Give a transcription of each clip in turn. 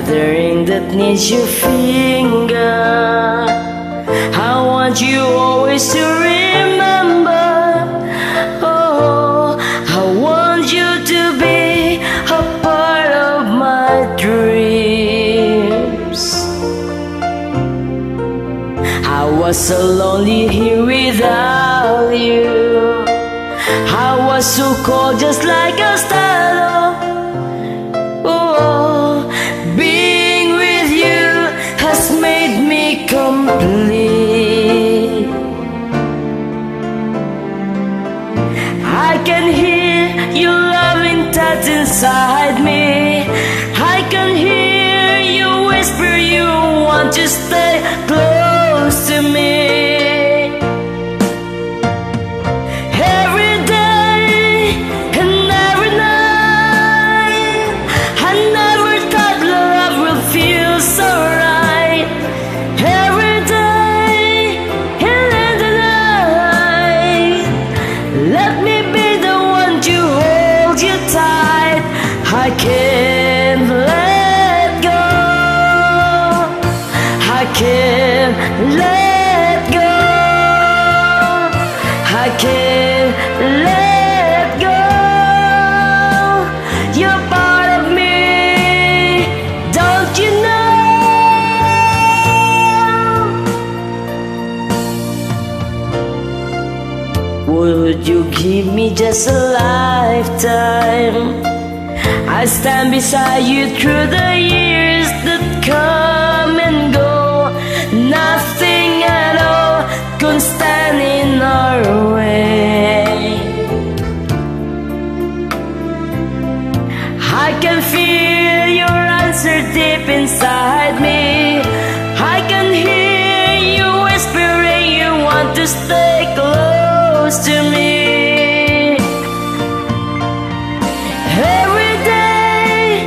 the ring that needs your finger. I want you always to remember. Oh, I want you to be a part of my dreams. I was so lonely here without you. I was so cold, just like a star. Complete. I can hear your loving touch inside me. I can hear you whisper you want to stay let go. I can't let go. You're part of me, don't you know? Would you give me just a lifetime? I stand beside you through the to me. Every day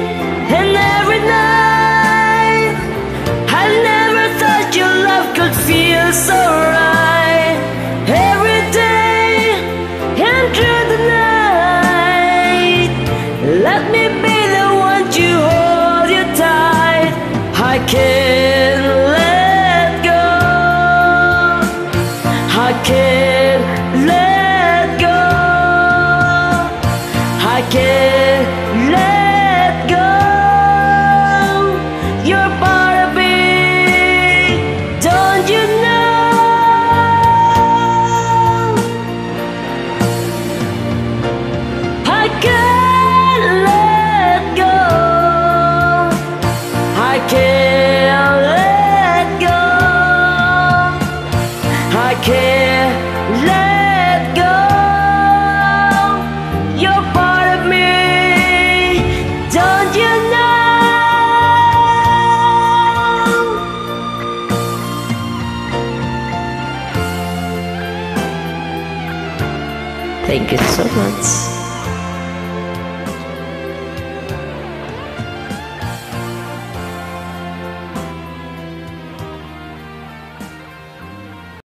and every night, I never thought your love could feel so right. Every day and through the night, let me be the one to hold you tight. I can't let go. I can't Thank you so much.